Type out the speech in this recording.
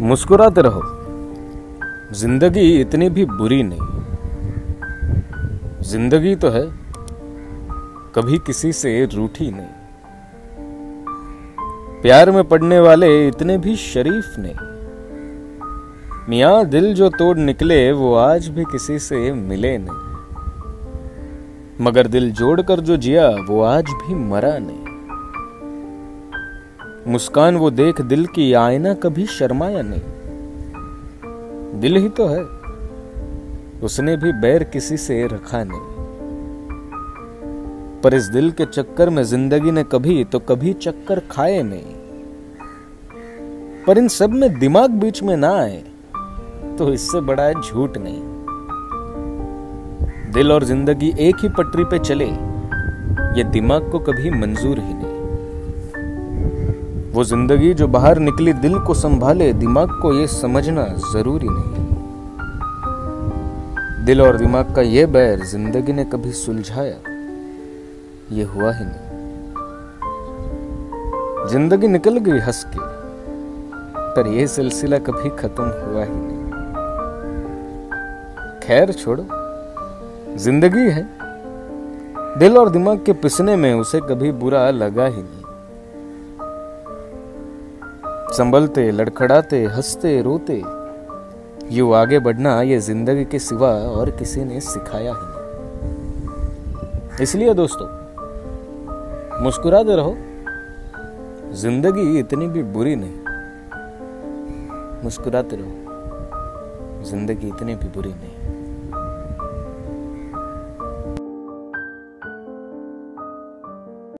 मुस्कुराते रहो। ज़िंदगी इतनी भी बुरी नहीं। ज़िंदगी तो है, कभी किसी से रूठी नहीं। प्यार में पड़ने वाले इतने भी शरीफ नहीं। मियाँ, दिल जो तोड़ निकले, वो आज भी किसी से मिले नहीं। मगर दिल जोड़कर जो जिया, वो आज भी मरा नहीं। मुस्कान, वो देख दिल की आईना कभी शर्माया नहीं। दिल ही तो है, उसने भी बैर किसी से रखा नहीं। पर इस दिल के चक्कर में ज़िंदगी ने कभी तो कभी चक्कर खाए नहीं। पर इन सब में दिमाग बीच में ना आए तो इससे बड़ा है झूठ नहीं। दिल और ज़िंदगी एक ही पटरी पे चले, ये दिमाग को कभी मंजूर ही नहीं। वो ज़िंदगी जो बाहर निकली दिल को संभाले, दिमाग को ये समझना ज़रूरी नहीं दिल और दिमाग का ये बैर ज़िंदगी ने कभी सुलझाया, ये हुआ ही नहीं। ज़िंदगी निकल गई हंस के, पर यह सिलसिला कभी खत्म हुआ ही नहीं। खैर छोड़ो, ज़िंदगी है। दिल और दिमाग के पिसने में उसे कभी बुरा लगा ही नहीं। संभलते, लड़खड़ाते, हँसते, रोते। यू आगे बढ़ना, ये ज़िंदगी के सिवा और किसी ने सिखाया ही नहीं। इसलिए दोस्तों, मुस्कुराते रहो। ज़िंदगी इतनी भी बुरी नहीं। मुस्कुराते रहो। ज़िंदगी इतनी भी बुरी नहीं।